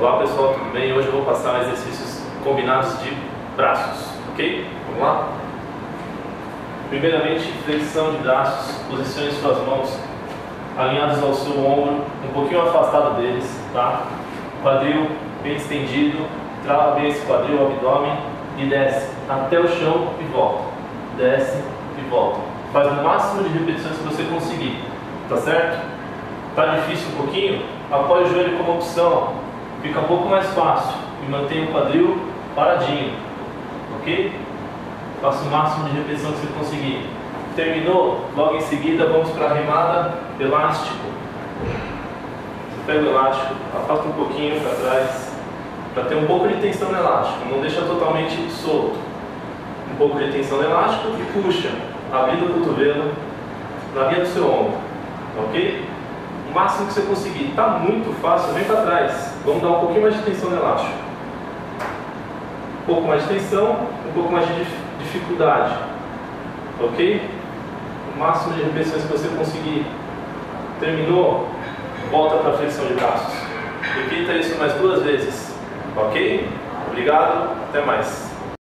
Olá pessoal, tudo bem? Hoje eu vou passar exercícios combinados de braços, ok? Vamos lá? Primeiramente, flexão de braços, posicione suas mãos alinhadas ao seu ombro, um pouquinho afastado deles, tá? Quadril bem estendido, trava bem esse quadril, abdômen e desce até o chão e volta. Desce e volta. Faz o máximo de repetições que você conseguir, tá certo? Tá difícil um pouquinho? Apoie o joelho como opção, fica um pouco mais fácil e mantenha o quadril paradinho, ok? Faça o máximo de repetição que você conseguir. Terminou? Logo em seguida vamos para a remada elástico. Você pega o elástico, afasta um pouquinho para trás, para ter um pouco de tensão no elástico, não deixa totalmente solto. Um pouco de tensão no elástico e puxa, abrindo o cotovelo na linha do seu ombro, ok? O máximo que você conseguir. Está muito fácil, vem para trás. Vamos dar um pouquinho mais de tensão no elástico. Um pouco mais de tensão, um pouco mais de dificuldade. Ok? O máximo de repetições que você conseguir. Terminou? Volta para a flexão de braços. Repita isso mais duas vezes. Ok? Obrigado, até mais.